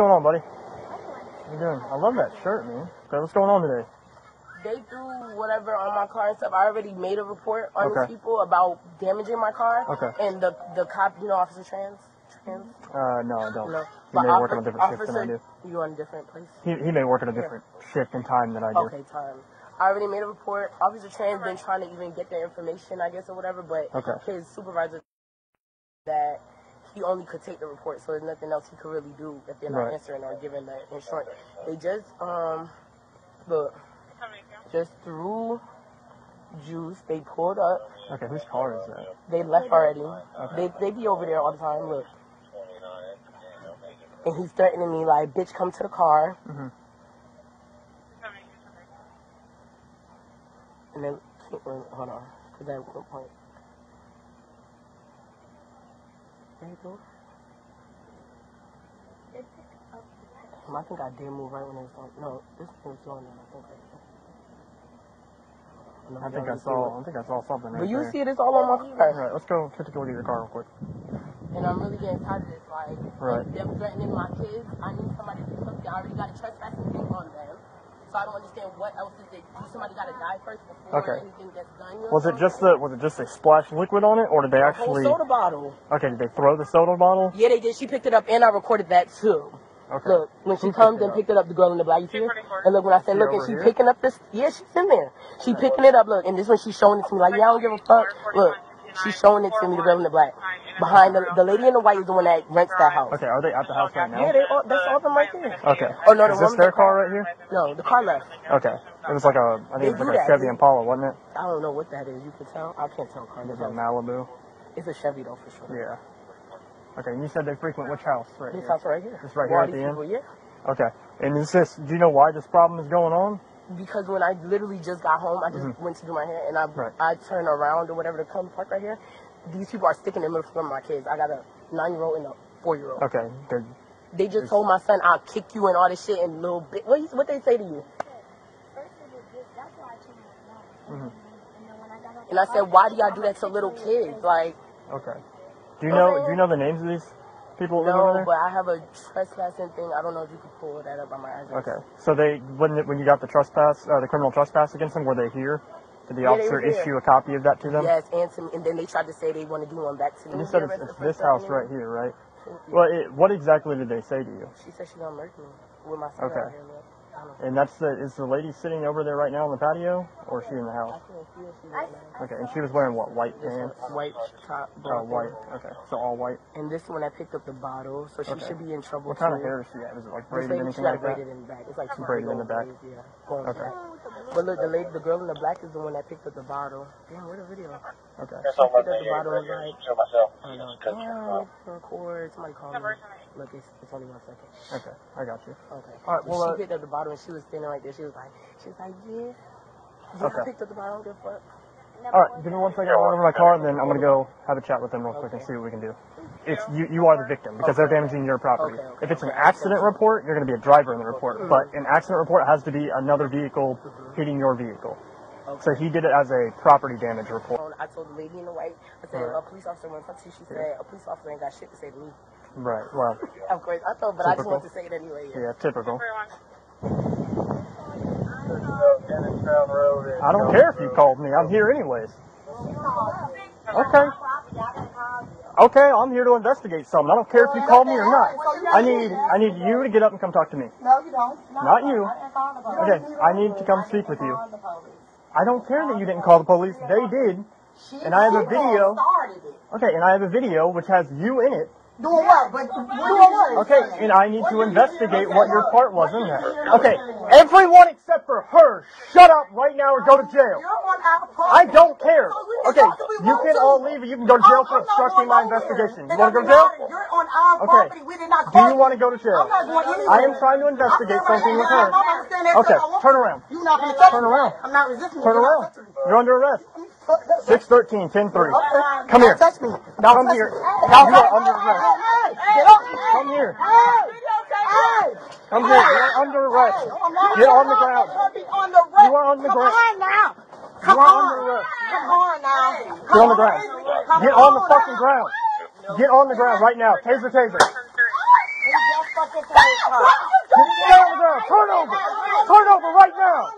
going on, buddy? How you doing? I love that shirt, man. Okay, what's going on today? They threw whatever on my car and stuff. I already made a report on Okay. these people about damaging my car. Okay. And the the cop, you know, Officer Trans, Trans. Uh, no, I don't. No. He may work on a officer- different shift than I do. You on a different place? He, he may work at a different shift and time than I do. Okay, time. I already made a report. Officer Tran's been trying to even get the information, I guess, or whatever, but Okay. his supervisor that he only could take the report, so there's nothing else he could really do if they're not Right. answering or giving the insurance. They just um look just threw juice. They pulled up. Okay, whose car is that? They left already. They they be over there all the time. Look. And he's threatening me like, "Bitch, come to the car." hmm And then, hold on, cause at one point. There you go. Um, I think I did move right when it was going. No, this was doing it. I think. Right No, I think I saw. it. I think I saw something right But you there. see this all on my All car. right, let's go. Take a look at your car real quick. And I'm really getting tired of this. Like, Right. them threatening my kids. I need somebody to do something. I already got a trespassing thing on them. So I don't understand what else is it. Somebody got to die first before Okay. anything gets done? you know Was it just the? Was it just a splash liquid on it, or did they saying? A whole actually? soda bottle. Okay, did they throw the soda bottle? Yeah, they did. She picked it up, and I recorded that too. Okay. Look, when she Who comes picked and up? picked it up, the girl in the black, you see her? And look, when I said, look, and she here? picking up this, yeah, she's in there. She picking it up, look, and this when she's showing it to me, like, yeah, I don't give a fuck. Look, she's showing it to me, the girl in the black. Behind the, the lady in the white is the one that rents that house. Okay, are they at the house right now? Yeah, they all, that's all of them right there. Okay. Oh, no, the Is this their car right here? No, the car left. Okay. It was like a. I think it was like a. Chevy Impala, wasn't it? I don't know what that is. You can tell. I can't tell car It was a Malibu. It's a Chevy though, for sure. Yeah. Okay, and you said they frequent which house right This here? house right here. This right here at the end? Yeah. Okay. And is this? Do you know why this problem is going on? because when I literally just got home, I just Mhm. went to do my hair and I Right. I turned around or whatever to come park right here. These people are sticking in of my kids. I got a nine year old and a four year old. Okay. Good. They just told my son I'll kick you and all this shit and little bit. What what they say to you? Mhm. And I said, why do y'all do that to little kids? Like, Okay. Do you know? Do you know the names of these people that live over no, there? but I have a trespassing thing. I don't know if you could pull that up on my address. Okay. So they when when you got the trespass, uh, the criminal trespass against them, were they here? Did the Yeah, officer issue a copy of that to them? Yes, and to me, and then they tried to say they want to do one back to me. And you said it's, it's this house right here, right? Yeah. Well, it, what exactly did they say to you? She said she's gonna murder me with my son Okay. out here. Look. I don't know. And that's the is the lady sitting over there right now on the patio, or is she in the house? can't see if she's right now. Okay. And she was wearing what? White pants. white top, Oh, white. Okay. So all white. And this one I picked up the bottle, so she Okay. should be in trouble What kind of hair does she have? Is it like braided, she anything got like that? braided in the back. It's like Braided in the back? Yeah. Okay. Back. But look, the lady, the girl in the black is the one that picked up the bottle. Damn, where the video? Okay. She picked up the bottle and was like, I know. Damn, record. Somebody call me. Look, it's, it's only one second. Okay. I got you. Okay. All right, But well, uh, she picked up the bottle and she was standing right there. She was like, she was like, yeah. Yeah, Okay. I picked up the bottle. I don't give a fuck. All right. Give me one second. I'll run over my car, and then I'm gonna go have a chat with them real quick and see what we can do. It's you. You are the victim because they're damaging your property. Okay, okay, If it's an okay. accident report, you're gonna be a driver in the report. But an accident report has to be another vehicle hitting your vehicle. So he did it as a property damage report. I told the lady in the white, I said, Alright. a police officer went up to you. She said, a police officer ain't got shit to say to me. Right. Well, Of course, I thought, but I just wanted to say it anyway. yeah, typical. I don't care if you called me. I'm here anyways. Okay. Okay, I'm here to investigate something. I don't care if you call me or not. I need I need you to get up and come talk to me. No, you don't. Not you. I didn't call the police. Okay, I need to come speak with you. I don't care that you didn't call the police. They did. She, And I have a video. Okay, and I have a video which has you in it. Doing what? But doing what? Okay, and I need to investigate what your part was in that. Okay, everyone except for her, shut up right now or go to jail. You're on our I don't care. So we can Okay, talk if we you can all leave. You can go to jail for I'm- I'm not obstructing my investigation. You want to go to jail? matter. You're on our Okay. We did not Do you want to go to jail? I'm not going anywhere. I am trying to investigate something with her. I'm not gonna stand there Okay, till I want turn around. You're not going to Turn around. I'm not resisting. Turn around. You're under arrest. Okay. 613, 10-3. Okay. Uh, come here. Touch me. Don't Come here. me. You are under arrest. Hey, hey, get up. Come here. Come here. You're under arrest. Get on the ground. not gonna be on the roof. You are on the Come ground. on now. Come on. Come on now. Get on the ground. Get on the fucking ground. Get on the ground right now. Taser, taser. He just fucking Get on the ground. Turn over. Turn over right now.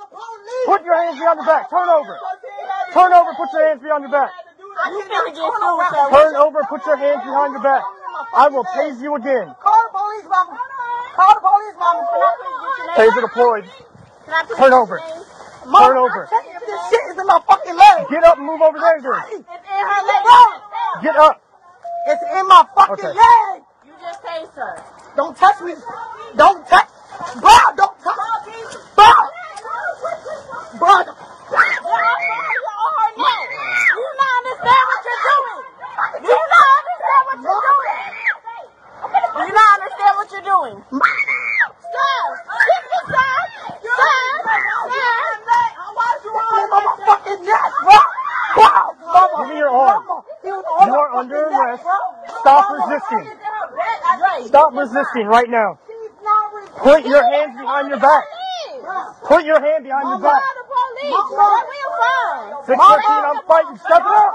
Put your hands behind your back. Turn over. Turn over. Put your hands behind your back. You finna get sued, Turn over. Put your hands behind your back. I will tase you again. Call the police, mama. Call the police, mama. Can I please get your name? Taser deployed. Can Turn over. your name? Turn over. I tell you, This shit is in my fucking leg. Get up and move over there then. It's in her leg. Get up. It's in my fucking Okay. leg. You just tased her. Don't touch me. Don't touch. Bro, don't touch. Bro. Bro. You not understand what you're doing. You not understand what you're doing. You not doing. Stop. Stop. Mama. Give me your arm. You are under arrest. Stop resisting. Stop. Stop resisting right now. Put your hands behind your back. Put your hand behind your back. What 613, I'm fighting. Step it up.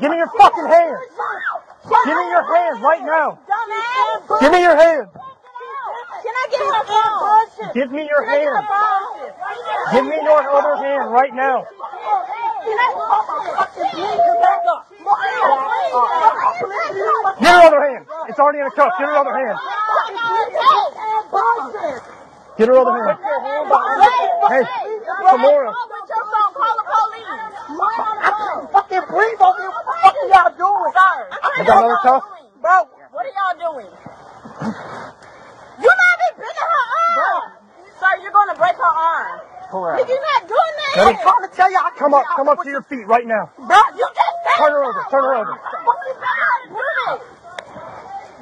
Give me your fucking hand. Give me your hand right now. Give me your hand. Can I get her phone? Give me your hand. Give me your other hand right now. Get her other hand. It's already in a cuff. Get her other hand. Get her other hand. Hey, Samora. Put your phone. Call the police. fucking breathe on me. What the fuck are y'all doing? Sir. You got another cuff? Bro, What are y'all doing? You're not even breaking her arm. Sir, you're going to break her arm. Pull her If you're not doing that, Ready? I'm trying to tell y'all. Come up. Come up to your feet right now. Bro, you just said Turn her over. Turn her over.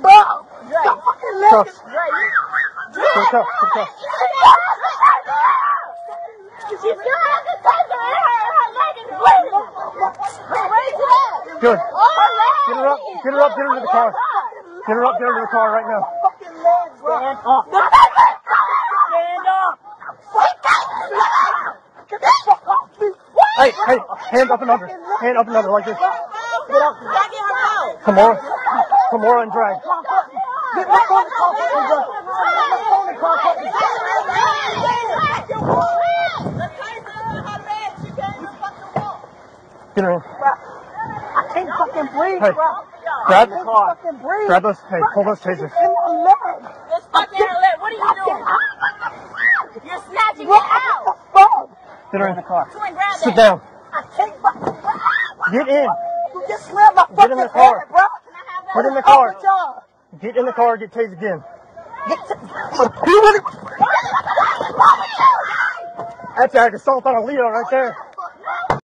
Bro, your fucking leg Cuff. is... Put her cuff. Put her cuff. She still has the taser in her. Her leg is bleeding. Raise it up. Good. Get her up. Get her. To the car. Get her up. Get her to the car right now. fucking leg, bro. Stand up. Stand up. Get the fuck off me. Hey, hey, hand up another. Hand up another like this. Get up. Back in her phone. Tamora. Tamora and drag. Get back on the car. Get back on the car, Get her in. I can't fucking breathe, Hey, bro. grab I can't fucking breathe. Grab those. Hey, pull those tasers. In my leg. It's stuck in. What are you doing? You're snatching Bro, it out. what the fuck? Get her in the car. Twin, grab Sit that. down. I can't fucking Get in. You just slammed my Get fucking in the car. head, bro. Get in the car. Get in the car. Get tased again. Get to... You. That's that assault on a Leo right there.